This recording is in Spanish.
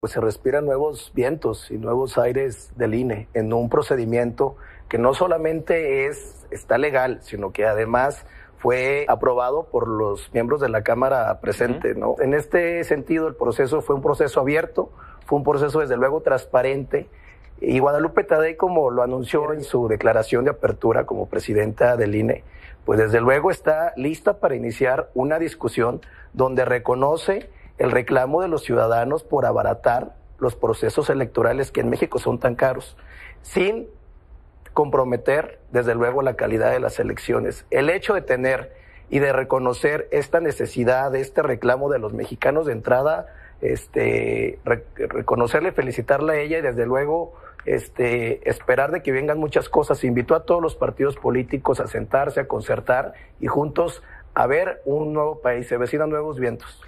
pues se respiran nuevos vientos y nuevos aires del INE en un procedimiento que no solamente es está legal, sino que además fue aprobado por los miembros de la Cámara presente, ¿no? En este sentido, el proceso fue un proceso abierto, fue un proceso desde luego transparente. Y Guadalupe Tadei, como lo anunció en su declaración de apertura como presidenta del INE, pues desde luego está lista para iniciar una discusión donde reconoce el reclamo de los ciudadanos por abaratar los procesos electorales que en México son tan caros, sin comprometer, desde luego, la calidad de las elecciones. El hecho de tener y de reconocer esta necesidad, este reclamo de los mexicanos de entrada, este, reconocerle, felicitarla a ella y desde luego este, esperar de que vengan muchas cosas. Invitó a todos los partidos políticos a sentarse, a concertar y juntos a ver un nuevo país, se vecinan nuevos vientos.